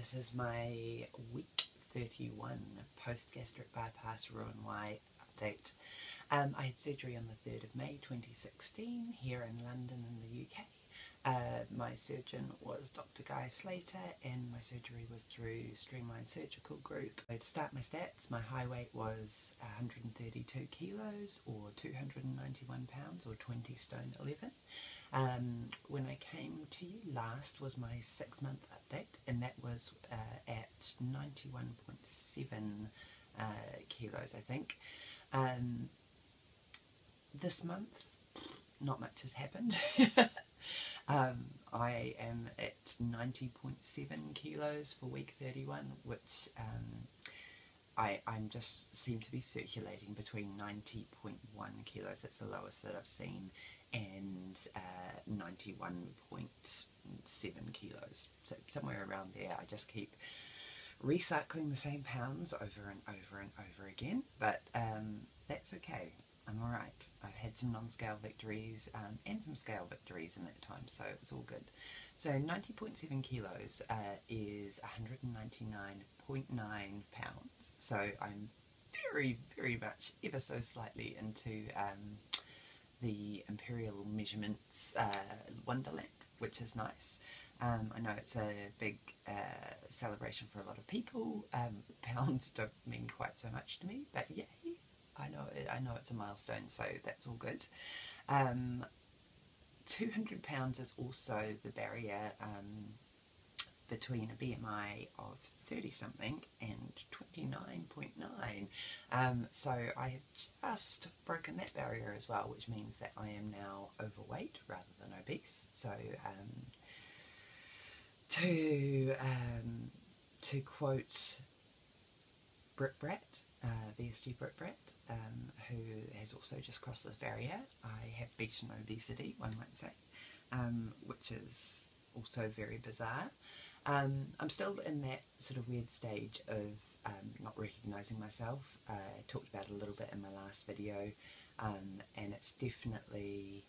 this is my week 31 post gastric bypass Roux-en-Y update. Um, I had surgery on the 3rd of May 2016 here in London in the UK. Uh, my surgeon was Dr. Guy Slater, and my surgery was through Streamline Surgical Group. So to start my stats, my high weight was 132 kilos, or 291 pounds, or 20 stone 11. Um, when I came to you last was my six month update, and that was uh, at 91.7 uh, kilos, I think. Um, this month, not much has happened. um, I am at 90.7 kilos for week 31, which um, I I'm just seem to be circulating between 90.1 kilos. That's the lowest that I've seen, and uh, 91.7 kilos. So somewhere around there, I just keep recycling the same pounds over and over and over again. But um, that's okay. I'm alright. I've had some non-scale victories um, and some scale victories in that time, so it's all good. So 90.7 kilos uh, is 199.9 pounds. So I'm very, very much ever so slightly into um, the imperial measurements uh, wonderland, which is nice. Um, I know it's a big uh, celebration for a lot of people. Um, pounds don't mean quite so much to me, but yay! I know it, I know it's a milestone, so that's all good. Um, 200 pounds is also the barrier um, between a BMI of 30 something and 29.9. Um, so I have just broken that barrier as well, which means that I am now overweight rather than obese. So um, to um, to quote Britt Brett uh, VSG Britt Bratt, um, who has also just crossed this barrier, I have beaten obesity, one might say, um, which is also very bizarre. Um, I'm still in that sort of weird stage of um, not recognising myself. Uh, I talked about it a little bit in my last video, um, and it's definitely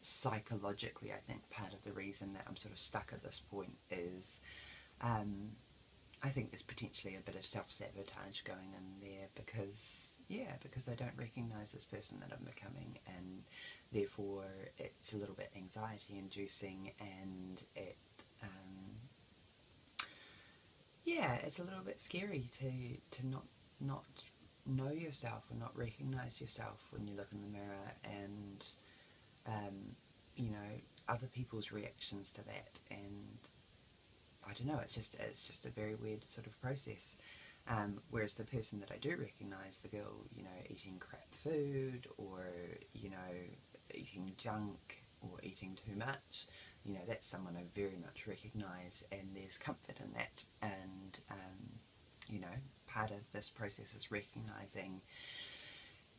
psychologically, I think, part of the reason that I'm sort of stuck at this point is um, I think there's potentially a bit of self sabotage going in there because, yeah, because I don't recognise this person that I'm becoming, and therefore it's a little bit anxiety inducing and it um, yeah, it's a little bit scary to to not not know yourself or not recognize yourself when you look in the mirror and um, you know other people's reactions to that. And I don't know it's just it's just a very weird sort of process. Um, whereas the person that I do recognize the girl you know eating crap food or you know eating junk or eating too much you know, that's someone I very much recognise, and there's comfort in that. And, um, you know, part of this process is recognising,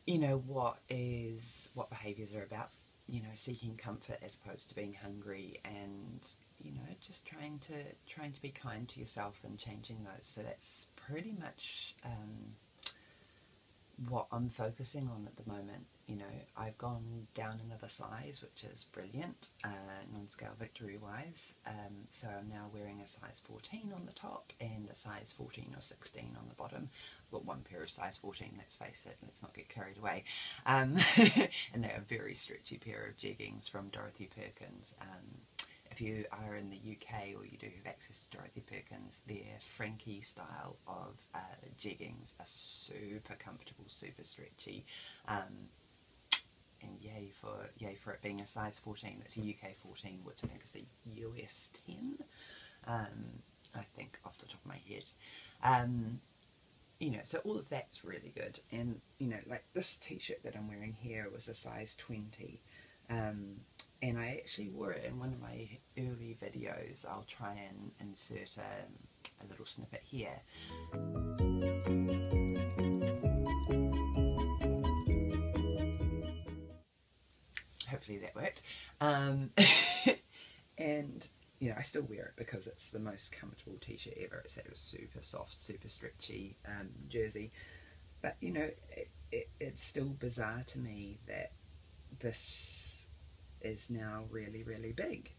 you know, what is, what behaviours are about, you know, seeking comfort as opposed to being hungry and, you know, just trying to, trying to be kind to yourself and changing those. So that's pretty much, um, what I'm focusing on at the moment. You know, I've gone down another size, which is brilliant, uh, non-scale victory wise. Um, so I'm now wearing a size 14 on the top and a size 14 or 16 on the bottom. I've got one pair of size 14, let's face it, let's not get carried away. Um, and they're a very stretchy pair of jeggings from Dorothy Perkins. Um, if you are in the UK or you do have access to Dorothy Perkins, their Frankie style of uh, jeggings are super comfortable, super stretchy. Um, and yay for yay for it being a size 14. That's a UK 14, which I think is a US 10. Um, I think off the top of my head. Um, you know, so all of that's really good. And you know, like this T-shirt that I'm wearing here was a size 20. Um, and I actually wore it in one of my early videos. I'll try and insert a, a little snippet here. Hopefully that worked. Um, and you know, I still wear it because it's the most comfortable t-shirt ever. It's a super soft, super stretchy um, jersey. But you know, it, it, it's still bizarre to me that this is now really, really big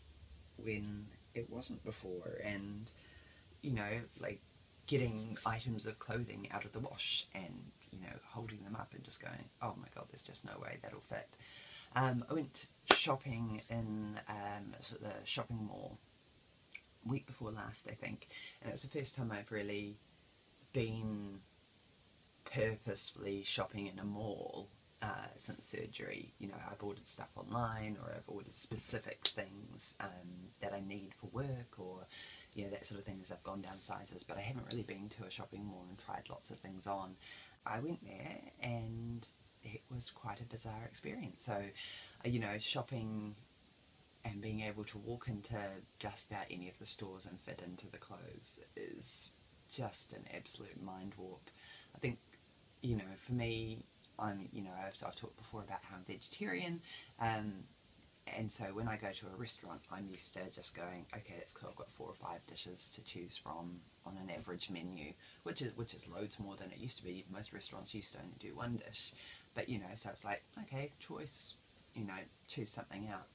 when it wasn't before. And, you know, like getting items of clothing out of the wash and you know holding them up and just going, oh my god, there's just no way that'll fit. Um, I went shopping in um, the shopping mall week before last, I think, and it's the first time I've really been purposefully shopping in a mall uh, since surgery. You know, I've ordered stuff online or I've ordered specific things um, that I need for work or you know that sort of thing as I've gone down sizes. But I haven't really been to a shopping mall and tried lots of things on. I went there and it was quite a bizarre experience. So, uh, you know, shopping and being able to walk into just about any of the stores and fit into the clothes is just an absolute mind warp. I think, you know, for me, I'm, you know, I've, I've talked before about how I'm vegetarian, um, and so when I go to a restaurant, I'm used to just going, okay, it's cool. I've got four or five dishes to choose from on an average menu, which is which is loads more than it used to be. Most restaurants used to only do one dish, but you know, so it's like, okay, choice, you know, choose something out.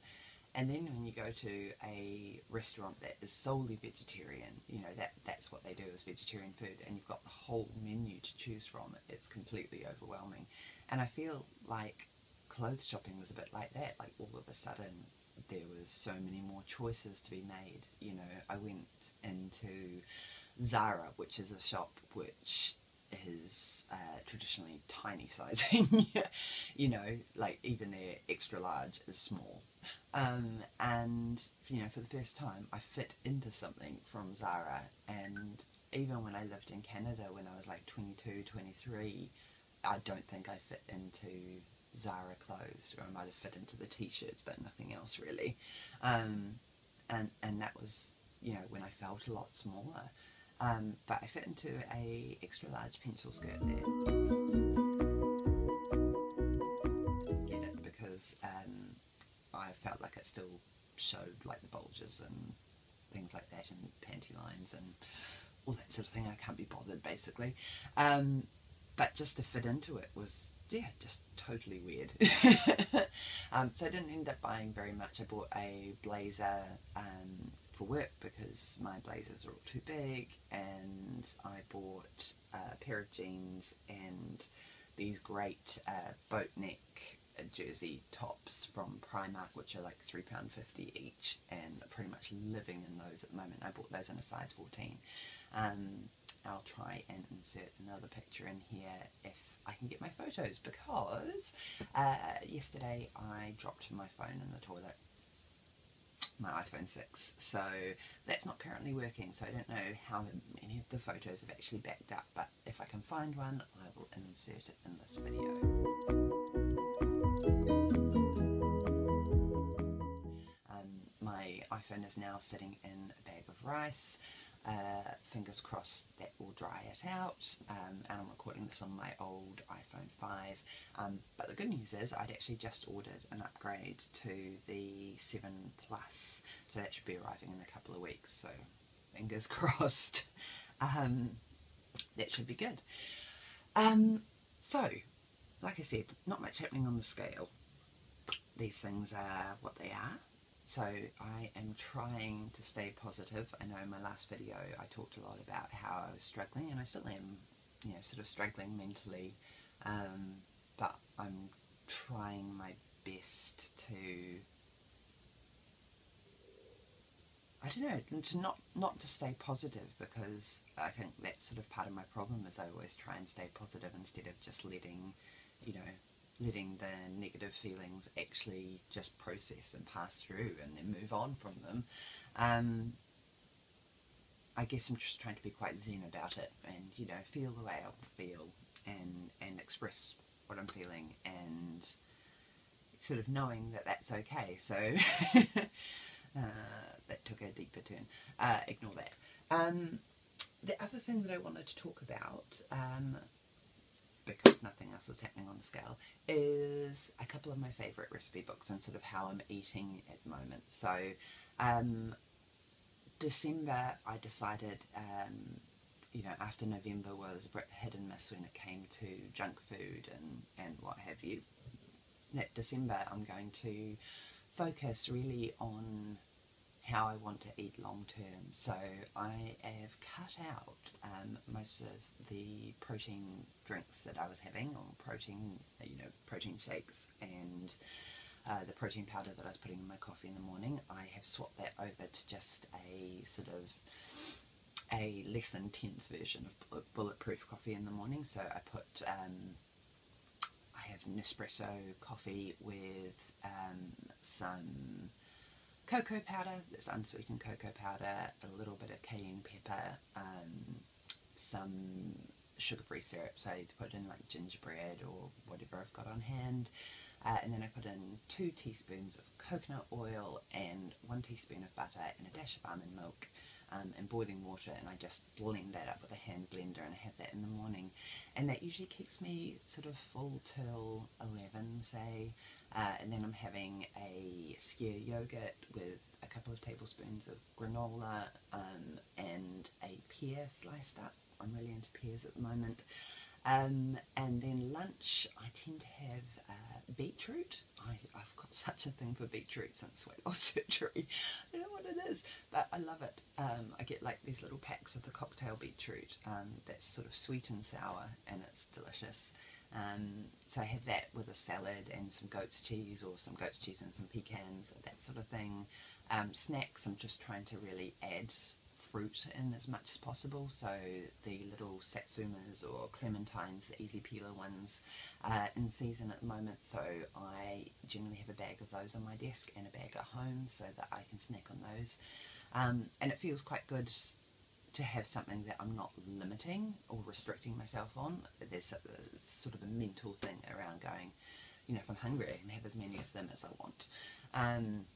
And then when you go to a restaurant that is solely vegetarian, you know, that that's what they do is vegetarian food, and you've got the whole menu to choose from. It's completely overwhelming, and I feel like clothes shopping was a bit like that. Like all of a sudden, there was so many more choices to be made. You know, I went into Zara, which is a shop which is uh, traditionally tiny sizing. you know, like even their extra large is small. Um, and you know, for the first time, I fit into something from Zara. And even when I lived in Canada, when I was like 22, 23, I don't think I fit into Zara clothes, or I might have fit into the t-shirts, but nothing else really. Um, and and that was you know when I felt a lot smaller. Um, but I fit into a extra large pencil skirt there. Get it because um, I felt like it still showed like the bulges and things like that and panty lines and all that sort of thing. I can't be bothered basically. Um, but just to fit into it was yeah just totally weird um, so I didn't end up buying very much I bought a blazer um, for work because my blazers are all too big and I bought a pair of jeans and these great uh, boat neck jersey tops from Primark which are like £3.50 each and pretty much living in those at the moment. I bought those in a size 14. Um, I'll try and insert another picture in here if I can get my photos because uh, yesterday I dropped my phone in the toilet. My iPhone 6 so that's not currently working so I don't know how many of the photos have actually backed up but if I can find one I will insert it in this video. Um, my iPhone is now sitting in a bag of rice uh, fingers crossed that will dry it out. Um, and I'm recording this on my old iPhone 5 um, but the good news is I'd actually just ordered an upgrade to the 7 Plus. So that should be arriving in a couple of weeks. So fingers crossed. Um, that should be good. Um, so like I said not much happening on the scale. These things are what they are so I am trying to stay positive. I know in my last video I talked a lot about how I was struggling and I still am, you know, sort of struggling mentally. Um, but I'm trying my best to I don't know, to not not to stay positive because I think that's sort of part of my problem is I always try and stay positive instead of just letting, you know, letting the negative feelings actually just process and pass through and then move on from them. Um, I guess I'm just trying to be quite zen about it and, you know, feel the way I feel and, and express what I'm feeling and sort of knowing that that's okay. So uh, that took a deeper turn. Uh, ignore that. Um, the other thing that I wanted to talk about um, because nothing else is happening on the scale, is a couple of my favourite recipe books and sort of how I'm eating at the moment. So, um, December, I decided, um, you know, after November was a bit hit and miss when it came to junk food and, and what have you. That December, I'm going to focus really on how I want to eat long term. So I have cut out um, most of the protein drinks that I was having, or protein, you know, protein shakes and uh, the protein powder that I was putting in my coffee in the morning. I have swapped that over to just a sort of a less intense version of bulletproof coffee in the morning. So I put um, I have Nespresso coffee with um, some cocoa powder, this unsweetened cocoa powder, a little bit of cayenne pepper, um, some sugar-free syrup, so to put in like gingerbread or whatever I've got on hand. Uh, and then I put in two teaspoons of coconut oil and one teaspoon of butter and a dash of almond milk um, and boiling water. And I just blend that up with a hand blender and I have that in the morning. And that usually keeps me sort of full till 11 say uh, and then I'm having a skyr yogurt with a couple of tablespoons of granola um, and a pear sliced up. I'm really into pears at the moment. Um, and then lunch, I tend to have uh, beetroot. I, have got such a thing for beetroot since weight loss surgery. I don't know what it is, but I love it. Um, I get like these little packs of the cocktail beetroot um, that's sort of sweet and sour, and it's delicious. Um, so I have that with a salad and some goat's cheese or some goat's cheese and some pecans, that sort of thing. Um, snacks, I'm just trying to really add fruit in as much as possible. So the little satsumas or clementines, the easy peeler ones, uh, in season at the moment. So I generally have a bag of those on my desk and a bag at home so that I can snack on those. Um, and it feels quite good to have something that I'm not limiting or restricting myself on. There's a, sort of a mental thing around going, you know, if I'm hungry, I can have as many of them as I want. Um,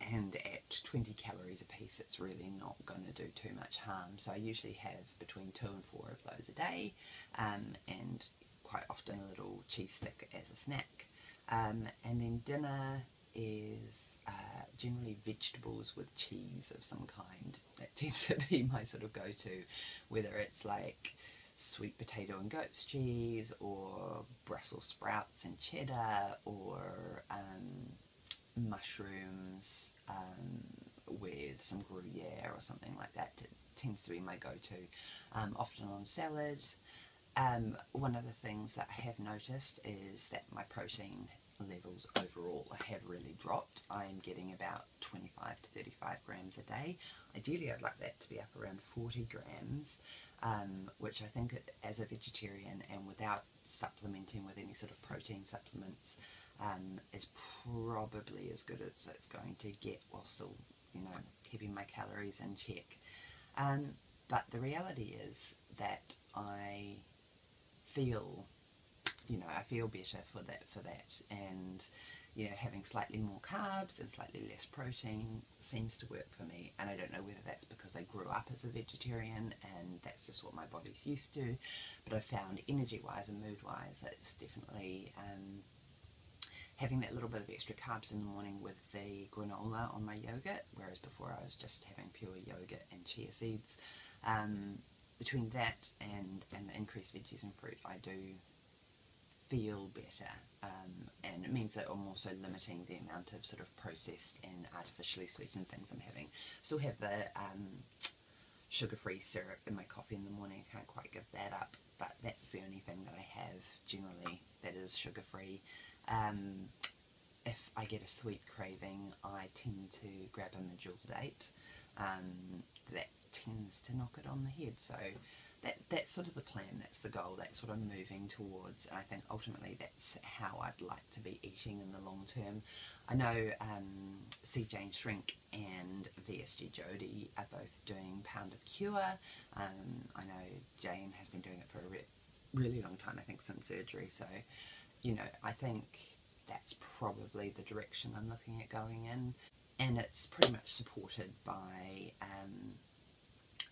and at 20 calories a piece, it's really not going to do too much harm. So I usually have between two and four of those a day, um, and quite often a little cheese stick as a snack. Um, and then dinner is uh, generally vegetables with cheese of some kind. That tends to be my sort of go-to, whether it's like sweet potato and goat's cheese, or Brussels sprouts and cheddar, or um, mushrooms um, with some Gruyere or something like that. It tends to be my go-to, um, often on salad. Um, one of the things that I have noticed is that my protein levels overall have really dropped. I am getting about 25 to 35 grams a day. Ideally, I'd like that to be up around 40 grams, um, which I think as a vegetarian and without supplementing with any sort of protein supplements um, is probably as good as it's going to get while still, you know, keeping my calories in check. Um, but the reality is that I feel you know, I feel better for that for that and you know, having slightly more carbs and slightly less protein seems to work for me. And I don't know whether that's because I grew up as a vegetarian and that's just what my body's used to. But I found energy-wise and mood-wise, it's definitely um, having that little bit of extra carbs in the morning with the granola on my yogurt, whereas before I was just having pure yogurt and chia seeds. Um, between that and, and the increased veggies and fruit, I do feel better um, and it means that I'm also limiting the amount of sort of processed and artificially sweetened things I'm having. Still have the um, sugar-free syrup in my coffee in the morning, I can't quite give that up, but that's the only thing that I have generally that is sugar-free. Um, if I get a sweet craving, I tend to grab a medjool date. Um, that tends to knock it on the head, so that that's sort of the plan, that's the goal, that's what I'm moving towards. And I think ultimately that's how I'd like to be eating in the long term. I know um, C. Jane Shrink and VSG Jody are both doing Pound of Cure. Um, I know Jane has been doing it for a re really long time, I think since surgery. So, you know, I think that's probably the direction I'm looking at going in. And it's pretty much supported by um,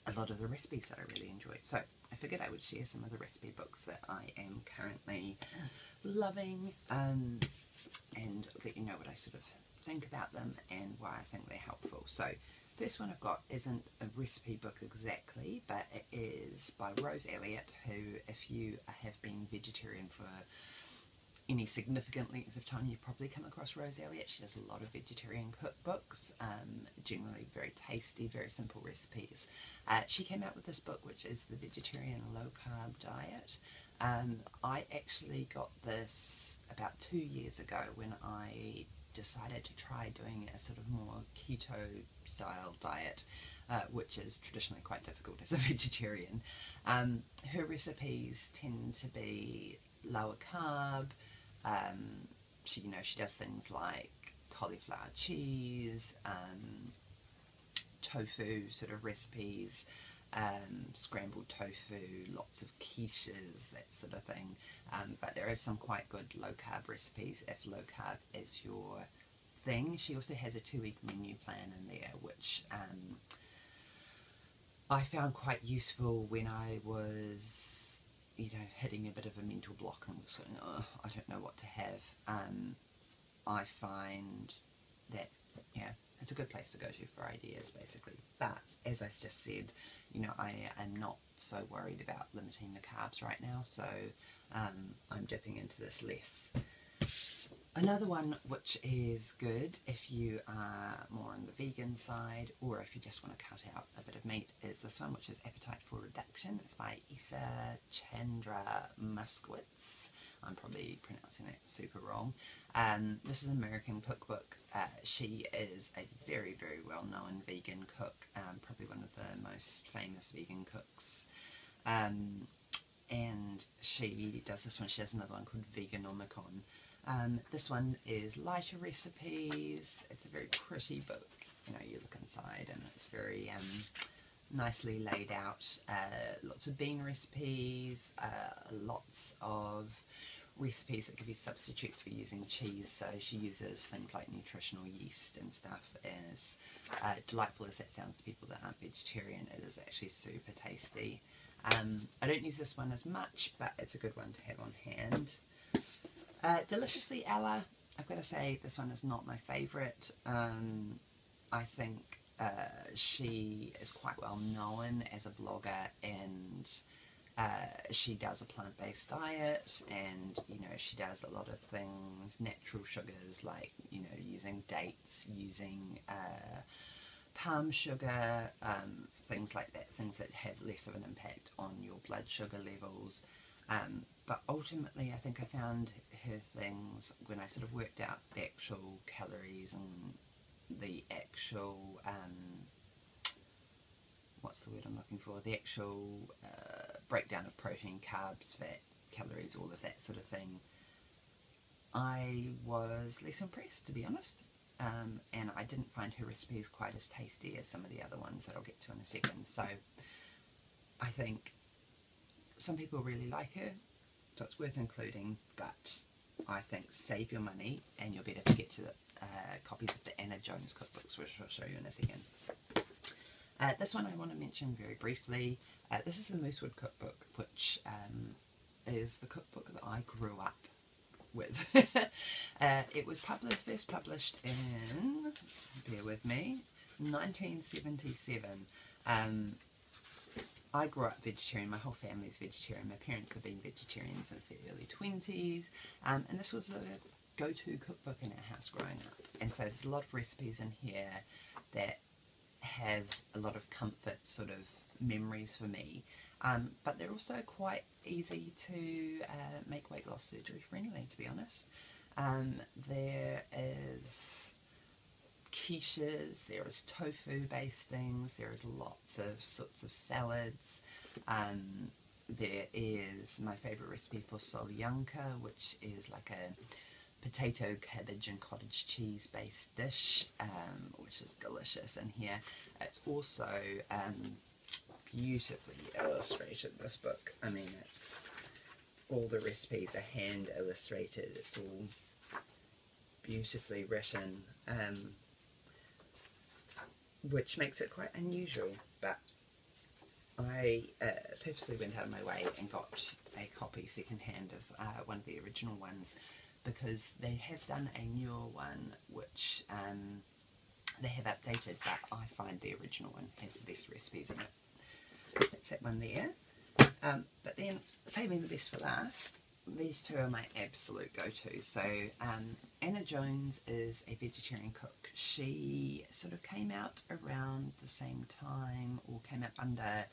a lot of the recipes that I really enjoy. So I figured I would share some of the recipe books that I am currently loving um, and let you know what I sort of think about them and why I think they're helpful. So first one I've got isn't a recipe book exactly, but it is by Rose Elliott, who if you have been vegetarian for any significant length of time, you've probably come across Rose Elliott. She does a lot of vegetarian cookbooks, um, generally very tasty, very simple recipes. Uh, she came out with this book, which is the Vegetarian Low Carb Diet. Um, I actually got this about two years ago when I decided to try doing a sort of more keto style diet, uh, which is traditionally quite difficult as a vegetarian. Um, her recipes tend to be lower carb. Um, she, you know, she does things like cauliflower cheese, um, tofu sort of recipes, um, scrambled tofu, lots of quiches, that sort of thing. Um, but are some quite good low carb recipes if low carb is your thing. She also has a two week menu plan in there, which um, I found quite useful when I was, you know, hitting a bit of a mental block and was going, oh, I don't know what to have. Um, I find that, yeah, it's a good place to go to for ideas, basically. But as I just said, you know, I am not so worried about limiting the carbs right now, so um, I'm dipping into this less. Another one which is good if you are more on the vegan side or if you just want to cut out a bit of meat is this one which is Appetite for It's by Isa Chandra Moskowitz. I'm probably pronouncing that super wrong. Um, this is an American cookbook. Uh, she is a very, very well-known vegan cook, um, probably one of the most famous vegan cooks. Um, and she does this one. She does another one called Veganomicon um, this one is lighter recipes. It's a very pretty book. You know, you look inside and it's very um, nicely laid out. Uh, lots of bean recipes, uh, lots of recipes that give you substitutes for using cheese. So she uses things like nutritional yeast and stuff. As uh, delightful as that sounds to people that aren't vegetarian, it is actually super tasty. Um, I don't use this one as much, but it's a good one to have on hand. Uh, Deliciously Ella, I've got to say this one is not my favourite. Um, I think uh, she is quite well known as a blogger and uh, she does a plant-based diet and you know she does a lot of things natural sugars like you know using dates using uh, palm sugar um, things like that things that have less of an impact on your blood sugar levels. Um, but ultimately, I think I found her things when I sort of worked out the actual calories and the actual, um, what's the word I'm looking for, the actual uh, breakdown of protein, carbs, fat, calories, all of that sort of thing. I was less impressed, to be honest. Um, and I didn't find her recipes quite as tasty as some of the other ones that I'll get to in a second. So I think some people really like her, so it's worth including, but I think save your money and you'll better get to the uh, copies of the Anna Jones cookbooks, which I'll show you in a second. Uh, this one I want to mention very briefly. Uh, this is the Moosewood cookbook, which um, is the cookbook that I grew up with. uh, it was published, first published in, bear with me, 1977. Um, I grew up vegetarian, my whole family's vegetarian, my parents have been vegetarian since their early 20s, um, and this was the go-to cookbook in our house growing up. And so there's a lot of recipes in here that have a lot of comfort sort of memories for me, um, but they're also quite easy to uh, make weight loss surgery friendly, to be honest. Um, there is quiches, there is tofu based things, there is lots of sorts of salads. Um, there is my favourite recipe for solyanka, which is like a potato, cabbage and cottage cheese based dish, um, which is delicious in here. It's also um, beautifully illustrated, this book. I mean, it's all the recipes are hand illustrated. It's all beautifully written. Um, which makes it quite unusual, but I uh, purposely went out of my way and got a copy secondhand of uh, one of the original ones because they have done a newer one which um, they have updated, but I find the original one has the best recipes in it. That's that one there. Um, but then, saving the best for last, these two are my absolute go-to. So um, Anna Jones is a vegetarian cook. She sort of came out around the same time, or came up under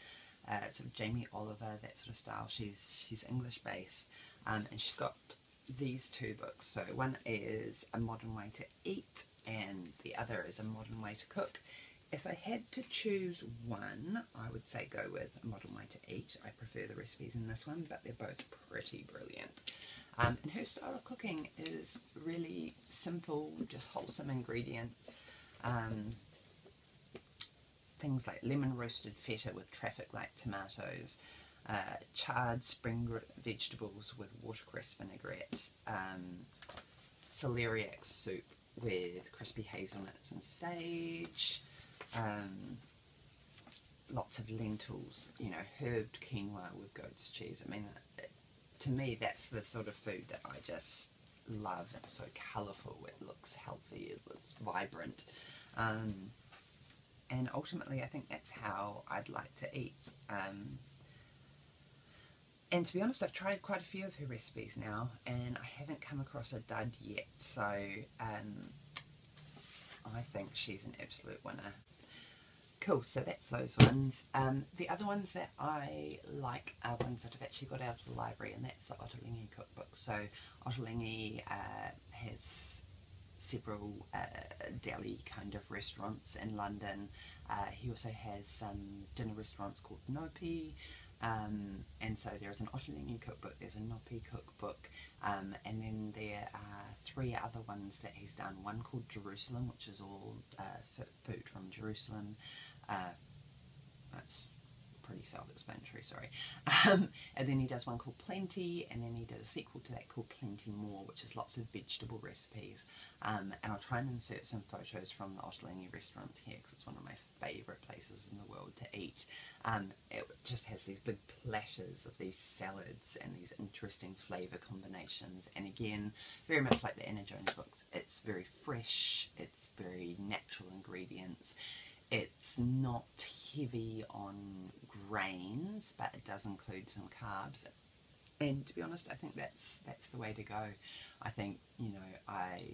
uh, sort of Jamie Oliver, that sort of style. She's she's English based, um, and she's got these two books. So one is A Modern Way to Eat, and the other is A Modern Way to Cook. If I had to choose one, I would say go with A Modern Way to Eat. I prefer the recipes in this one, but they're both pretty brilliant. Um, and her style of cooking is really simple, just wholesome ingredients. Um, things like lemon roasted feta with traffic light tomatoes, uh, charred spring vegetables with watercress vinaigrette, um, celeriac soup with crispy hazelnuts and sage, um, lots of lentils, you know, herbed quinoa with goat's cheese. I mean, to me, that's the sort of food that I just love. It's so colourful, it looks healthy, it looks vibrant. Um, and ultimately, I think that's how I'd like to eat. Um, and to be honest, I've tried quite a few of her recipes now, and I haven't come across a dud yet. So um, I think she's an absolute winner. Cool, so that's those ones. Um, the other ones that I like are ones that I've actually got out of the library, and that's the Ottolenghi cookbook. So Ottolenghi uh, has several uh, deli kind of restaurants in London. Uh, he also has some dinner restaurants called Nopi. Um, and so there's an Ottolenghi cookbook, there's a Nopi cookbook, um, and then there are three other ones that he's done. One called Jerusalem, which is all uh, food from Jerusalem. Uh, sorry. Um, and then he does one called Plenty, and then he did a sequel to that called Plenty More, which is lots of vegetable recipes. Um, and I'll try and insert some photos from the Ottolenghi restaurants here, because it's one of my favourite places in the world to eat. Um, it just has these big platters of these salads and these interesting flavour combinations. And again, very much like the Anna Jones books, it's very fresh, it's very natural ingredients it's not heavy on grains, but it does include some carbs. And to be honest, I think that's that's the way to go. I think you know I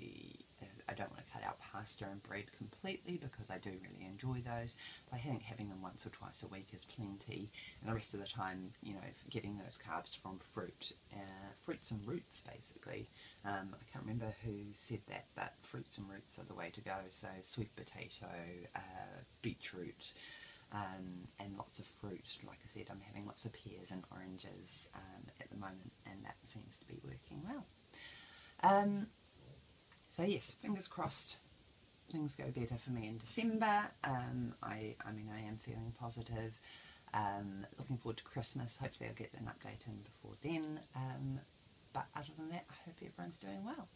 I don't want to cut out pasta and bread completely because I do really enjoy those. But I think having them once or twice a week is plenty, and the rest of the time, you know, getting those carbs from fruit, uh, fruits and roots, basically. Um, I can't remember who said that, but fruits and roots are the way to go. So sweet potato, uh, beetroot. Um, and lots of fruit. Like I said, I'm having lots of pears and oranges um, at the moment, and that seems to be working well. Um, so yes, fingers crossed things go better for me in December. Um, I, I mean, I am feeling positive. Um, looking forward to Christmas. Hopefully I'll get an update in before then. Um, but other than that, I hope everyone's doing well.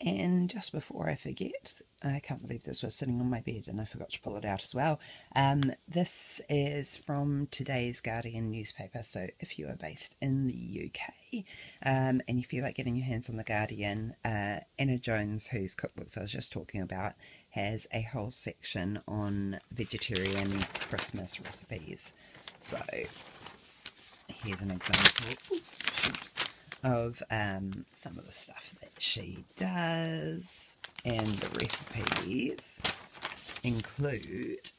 And just before I forget, I can't believe this was sitting on my bed and I forgot to pull it out as well. Um, this is from today's Guardian newspaper. So if you are based in the UK um, and you feel like getting your hands on the Guardian, uh, Anna Jones, whose cookbooks I was just talking about, has a whole section on vegetarian Christmas recipes. So here's an example of um, some of the stuff that she does. And the recipes include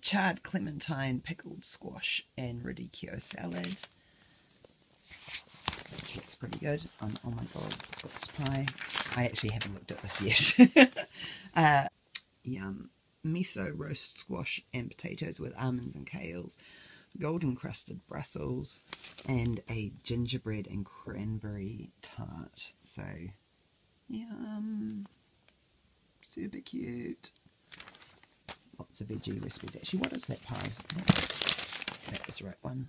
charred clementine, pickled squash, and radicchio salad. Which looks pretty good. Oh, oh my god, Scots pie. I actually haven't looked at this yet. uh, yum. Miso roast squash and potatoes with almonds and kales golden crusted Brussels, and a gingerbread and cranberry tart. So, yum. Super cute. Lots of veggie recipes. Actually, what is that pie? That is the right one.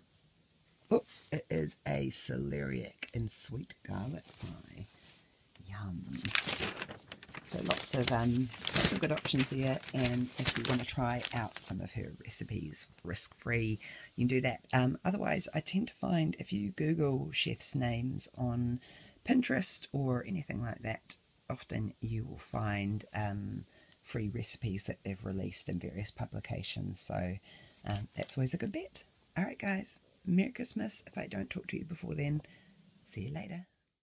Oh, it is a celeriac and sweet garlic pie. Yum. So lots of um, lots of good options there. And if you want to try out some of her recipes risk free, you can do that. Um, otherwise, I tend to find if you Google chefs' names on Pinterest or anything like that, often you will find um, free recipes that they've released in various publications. So um, that's always a good bet. All right, guys. Merry Christmas. If I don't talk to you before then, See you later.